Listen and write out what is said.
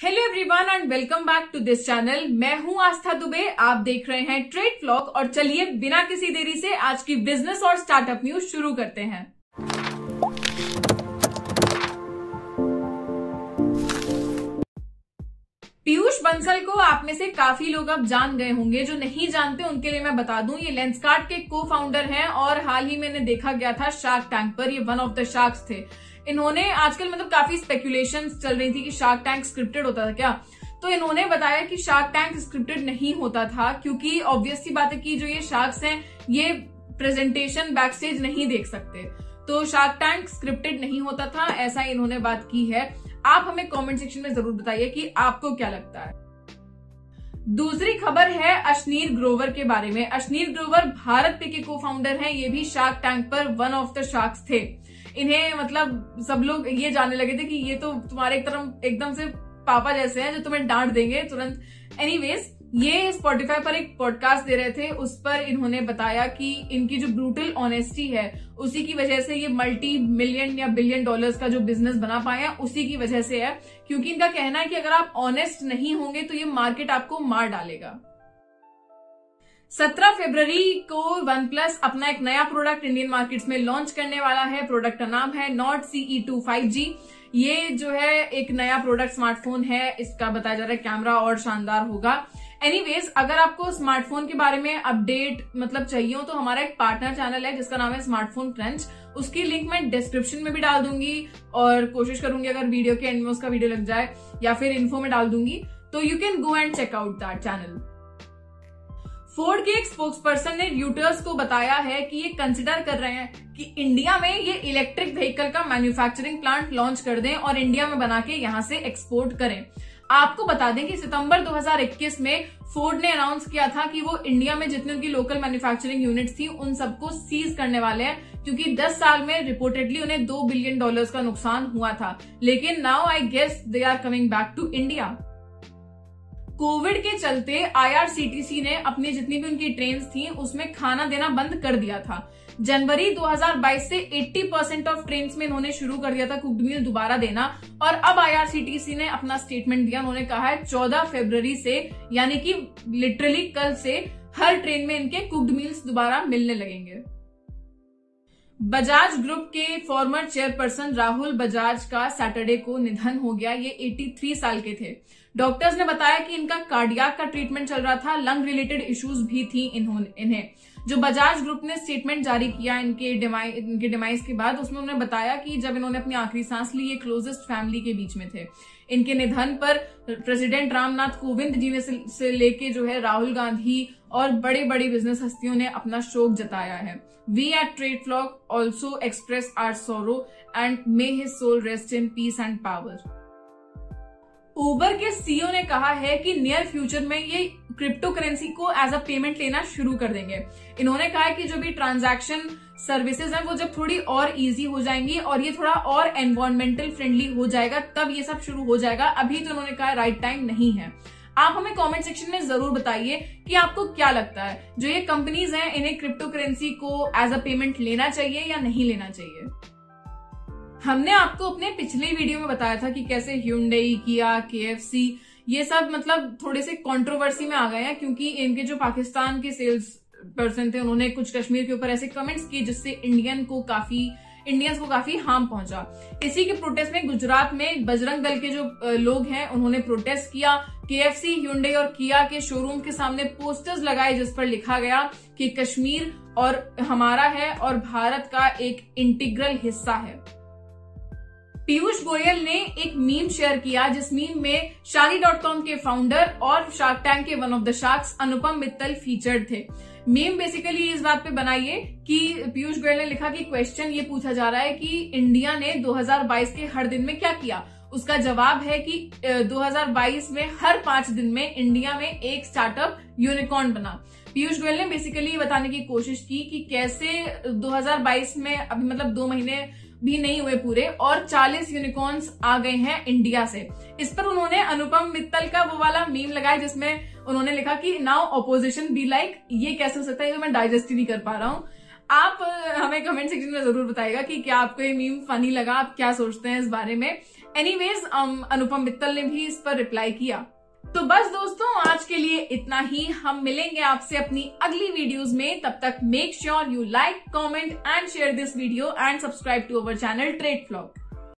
Hello everyone and welcome back to this channel मैं हूँ आस्था दुबे, आप देख रहे हैं ट्रेड फ्लॉग और चलिए बिना किसी देरी से आज की बिज़नेस और स्टार्टअप न्यूज़ शुरू करते हैं। पीयूष बंसल को आप में से काफ़ी लोग अब जान गए होंगे। जो नहीं जानते, उनके लिए मैं बता दूँ, ये लेंसकार्ट के को फाउंडर हैं और हाल ही मैंने देखा गया था शार्क टैंक पर। ये वन ऑफ़ द शार्क्स थे। इन्होंने आजकल मतलब काफ़ी स्पेकुलेशन चल रही थी कि शार्क टैंक स्क्रिप्टेड होता था क्या? तो इन्होंने बताया कि शार्क टैंक स्क्रिप्टेड नहीं होता था क्योंकि ऑब्वियसली बात है कि जो ये शार्क्स हैं, ये प्रेजेंटेशन बैक स्टेज नहीं देख सकते। तो शार्क टैंक स्क्रिप्टेड नहीं होता था, ऐसा इन्होंने बात की है। आप हमें कमेंट सेक्शन में ज़रूर बताइए कि आपको क्या लगता है। दूसरी खबर है अश्नीर ग्रोवर के बारे में। अश्नीर ग्रोवर भारत के को फाउंडर हैं, ये भी शार्क टैंक पर वन ऑफ़ द शार्क्स थे। इन्हें मतलब सब लोग ये जानने लगे थे कि ये तो तुम्हारे एक तरफ़ एकदम से पापा जैसे हैं जो तुम्हें डांट देंगे तुरंत। एनीवेज ये स्पॉटिफाई पर एक पॉडकास्ट दे रहे थे, उस पर इन्होंने बताया कि इनकी जो ब्रूटल ऑनेस्टी है, उसी की वजह से ये मल्टी मिलियन या बिलियन डॉलर्स का जो बिज़नेस बना पाए हैं, उसी की वजह से है। क्योंकि इनका कहना है कि अगर आप ऑनेस्ट नहीं होंगे तो ये मार्केट आपको मार डालेगा। 17 फरवरी को वन प्लस अपना एक नया प्रोडक्ट इंडियन मार्केट्स में लॉन्च करने वाला है। प्रोडक्ट का नाम है Nord CE two five G ये जो है, एक नया प्रोडक्ट स्मार्टफ़ोन है। इसका बताया जा रहा है, कैमरा और शानदार होगा। एनीवेज अगर आपको स्मार्टफ़ोन के बारे में अपडेट मतलब चाहिए हो तो हमारा एक पार्टनर चैनल है, जिसका नाम है स्मार्टफ़ोन क्रंच। उसकी लिंक मैं डिस्क्रिप्शन में भी डाल दूँगी और कोशिश करूँगी अगर वीडियो के एंड में उसका वीडियो लग जाए या फिर इन्फो में डाल दूँगी। तो you can go and check out that channel Ford के एक स्पोक्स पर्सन ने यूटर्स को बताया है कि ये कंसिडर कर रहे हैं कि इंडिया में ये इलेक्ट्रिक व्हीकल का मैन्युफैक्चरिंग प्लांट लॉन्च कर दें और इंडिया में बना के यहाँ से एक्सपोर्ट करें। आपको बता दें कि सितंबर 2021 में फोर्ड ने अनाउंस किया था कि वो इंडिया में जितनी उनकी लोकल मैन्युफैक्चरिंग यूनिट्स थी, उन सबको सीज करने वाले हैं, क्योंकि 10 साल में रिपोर्टेडली उन्हें 2 बिलियन डॉलर्स का नुकसान हुआ था। लेकिन now I guess they are coming back to India Covid के चलते आईआरसीटीसी ने अपनी जितनी भी उनकी ट्रेन थी, उसमें खाना देना बंद कर दिया था। जनवरी 2022 से 80 परसेंट ऑफ़ ट्रेन में इन्होंने शुरू कर दिया था कुकड मील दोबारा देना। और अब आईआरसीटीसी ने अपना स्टेटमेंट दिया। उन्होंने कहा है 14 फरवरी से, यानी कि लिटरली कल से, हर ट्रेन में इनके कुकड मील्स दोबारा मिलने लगेंगे। बजाज ग्रुप के फॉर्मर चेयरपर्सन राहुल बजाज का सैटरडे को निधन हो गया। ये 83 साल के थे। डॉक्टर्स ने बताया कि इनका कार्डियाक का ट्रीटमेंट चल रहा था, लंग रिलेटेड इश्यूज़ भी थी इन्हें जो बजाज ग्रुप ने स्टेटमेंट जारी किया इनके डिमाइस इनके डिमाइस के बाद, उसमें उन्होंने बताया कि जब इन्होंने अपनी आखिरी सांस ली, ये क्लोजेस्ट फैमिली के बीच में थे। इनके निधन पर प्रेसिडेंट रामनाथ कोविंद जी ने से लेके जो है राहुल गांधी और बड़े बड़ी बिज़नेस हस्तियों ने अपना शोक जताया है। We at trade flog also express our sorrow and may his soul rest in peace and power Uber के सीईओ ने कहा है कि नियर फ्यूचर में ये क्रिप्टो करेंसी को एज अ पेमेंट लेना शुरू कर देंगे। इन्होंने कहा है कि जो भी ट्रांजैक्शन सर्विसेज़ हैं, वो जब थोड़ी और इजी हो जाएँगी और ये थोड़ा और एनवायरमेंटल फ्रेंडली हो जाएगा, तब ये सब शुरू हो जाएगा। अभी तो उन्होंने कहा राइट टाइम नहीं है। आप हमें कमेंट सेक्शन में ज़रूर बताइए कि आपको क्या लगता है। जो ये कंपनीज़ हैं, इन्हें क्रिप्टो करेंसी को एज अ पेमेंट लेना चाहिए या नहीं लेना चाहिए? हमने आपको अपने पिछले वीडियो में बताया था कि कैसे ह्यूंडई किया के ये सब मतलब थोड़े से कंट्रोवर्सी में आ गए हैं क्योंकि इनके जो पाकिस्तान के सेल्स पर्सन थे, उन्होंने कुछ कश्मीर के ऊपर ऐसे कमेंट्स किए जिससे इंडियन को काफ़ी इंडियंस को काफ़ी हार्म पहुँचा। इसी के प्रोटेस्ट में गुजरात में बजरंग दल के जो लोग हैं, उन्होंने प्रोटेस्ट किया। केएफसी ह्यूंडे और किया के शोरूम के सामने पोस्टर्स लगाए जिस पर लिखा गया कि कश्मीर और हमारा है और भारत का एक इंटीग्रल हिस्सा है। पीयूष गोयल ने एक मीम शेयर किया, जिस मीम में शादी डॉट कॉम के फाउंडर और शार्क टैंक के one of the sharks Anupam Mittal featured थे। मीम बेसिकली इस बात पे बनाइए कि पीयूष गोयल ने लिखा कि क्वेश्चन ये पूछा जा रहा है कि इंडिया ने 2022 के हर दिन में क्या किया? उसका जवाब है कि 2022 में हर पाँच दिन में इंडिया में एक स्टार्टअप यूनिकॉर्न बना। पीयूष गोयल ने बेसिकली बताने की कोशिश की कि कैसे 2022 में, अभी मतलब दो महीने भी नहीं हुए पूरे और 40 यूनिकॉर्न्स आ गए हैं इंडिया से। इस पर उन्होंने अनुपम मित्तल का वो वाला मीम लगाया जिसमें उन्होंने लिखा कि नाउ ऑपोजिशन बी लाइक ये कैसे हो सकता है? तो मैं डाइजेस्ट ही नहीं कर पा रहा हूँ। आप हमें कमेंट सेक्शन में ज़रूर बताएगा कि क्या आपको ये मीम फनी लगा? आप क्या सोचते हैं इस बारे में? एनीवेज um, अनुपम मित्तल ने भी इस पर रिप्लाई किया। तो बस दोस्तों आज के इतना ही। हम मिलेंगे आपसे अपनी अगली वीडियोस में। तब तक make sure you like comment and share this video and subscribe to our channel trade flog